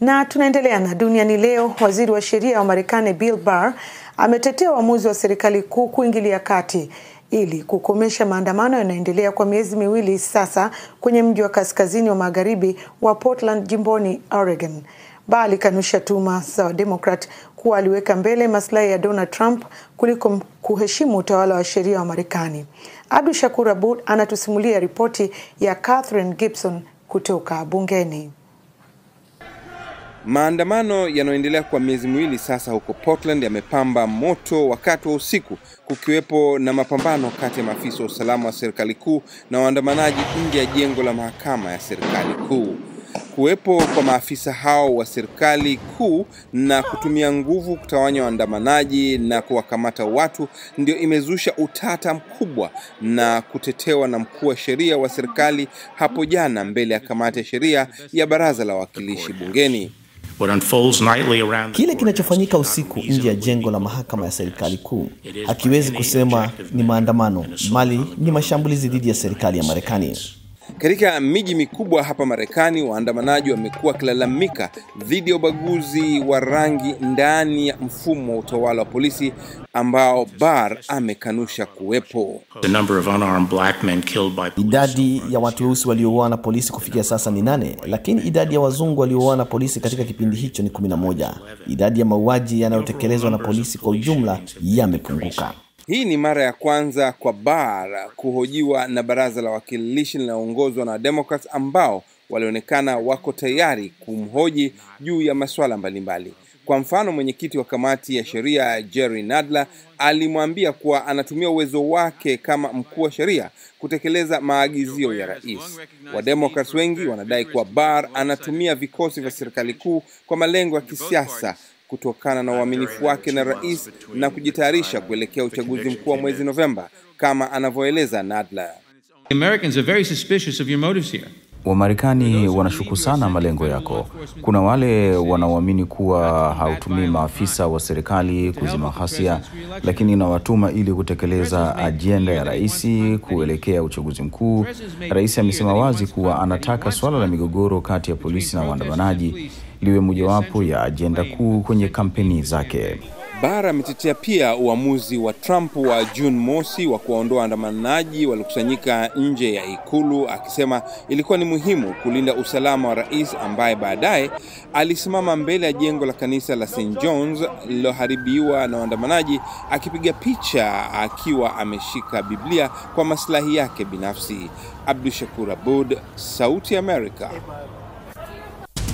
Na tunaendelea na duniani leo. Waziri wa sheria wa Marekani Bill Barr ametetea uamuzi wa serikali kuu kuingilia kati ili kukomesha maandamano yanayoendelea kwa miezi miwili sasa kwenye mji wa kaskazini wa magharibi wa Portland jimboni Oregon. Barr alikanusha tuhuma za Wademokrat kuwa aliweka mbele maslahi ya Donald Trump kuliko kuheshimu utawala wa sheria wa Marekani. Abdu Shakur Abud anatusimulia ripoti ya Catherine Gibson kutoka bungeni. Maandamano yanayoendelea kwa miezi miwili sasa huko Portland yamepamba moto wakati wa usiku, kukiwepo na mapambano kati ya maafisa wa usalama wa serikali kuu na waandamanaji nje ya jengo la mahakama ya serikali kuu. Kuwepo kwa maafisa hao wa serikali kuu na kutumia nguvu kutawanya waandamanaji na kuwakamata watu ndio imezusha utata mkubwa na kutetewa na mkuu wa sheria wa serikali hapo jana mbele ya kamati ya sheria ya baraza la wawakilishi bungeni. Kile kinachofanyika usiku nje ya jengo la mahakama ya serikali kuu. Hakiwezi kusema ni maandamano, mali ni mashambulizi dhidi ya serikali ya Marekani. Katika miji mikubwa hapa Marekani, waandamanaji wamekuwa wakilalamika dhidi ya ubaguzi wa rangi ndani ya mfumo wa utawala wa polisi ambao bar amekanusha kuwepo. Idadi ya watu weusi waliouawa na polisi kufikia sasa ni nane, lakini idadi ya wazungu waliouawa na polisi katika kipindi hicho ni kumi na moja. Idadi ya mauaji yanayotekelezwa na polisi kwa ujumla yamepunguka. Hii ni mara ya kwanza kwa Barr kuhojiwa na baraza la wawakilishi linaloongozwa na Democrats ambao walionekana wako tayari kumhoji juu ya masuala mbalimbali. Kwa mfano, mwenyekiti wa kamati ya sheria Jerry Nadler alimwambia kuwa anatumia uwezo wake kama mkuu wa sheria kutekeleza maagizio ya rais. Wademokrats wengi wanadai kuwa Barr anatumia vikosi vya serikali kuu kwa malengo ya kisiasa kutokana na uaminifu wake na rais na kujitayarisha kuelekea uchaguzi mkuu wa mwezi Novemba, kama anavyoeleza Nadler. Wamarekani wanashuku sana malengo yako. Kuna wale wanaoamini kuwa hautumii maafisa wa serikali kuzima ghasia, lakini inawatuma ili kutekeleza ajenda ya rais kuelekea uchaguzi mkuu. Rais amesema wazi kuwa anataka swala la migogoro kati ya polisi na waandamanaji liwe mojawapo ya ajenda kuu kwenye kampeni zake. Bara ametetea pia uamuzi wa Trump wa Juni mosi wa kuwaondoa waandamanaji waliokusanyika nje ya ikulu, akisema ilikuwa ni muhimu kulinda usalama wa rais ambaye baadaye alisimama mbele ya jengo la kanisa la St John's lililoharibiwa na waandamanaji akipiga picha akiwa ameshika Biblia kwa maslahi yake binafsi. Abdu Shakur Abud, Sauti ya Amerika,